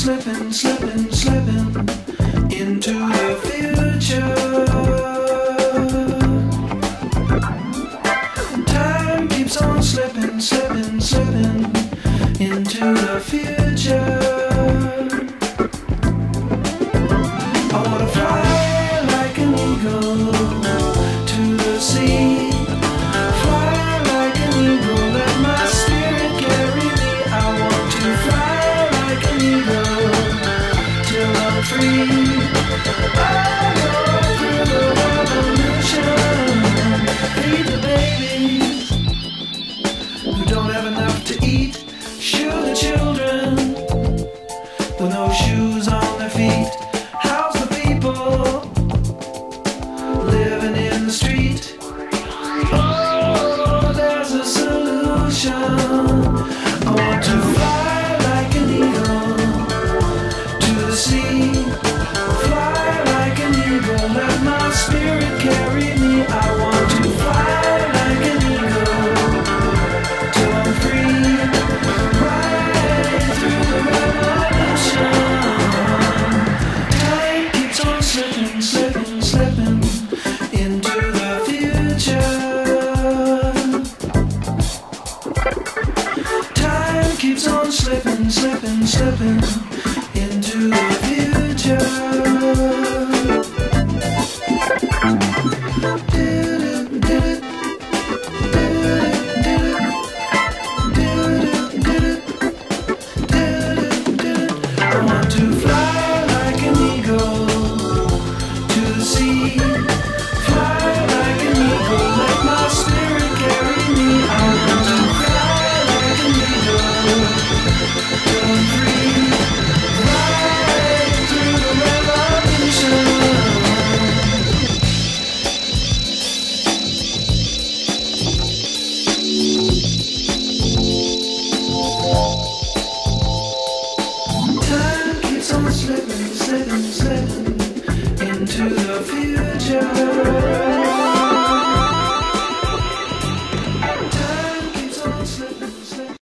slipping, slipping. slipping, slipping. keeps on slipping, slipping, slipping into the future. slipping, slipping, slipping into the field.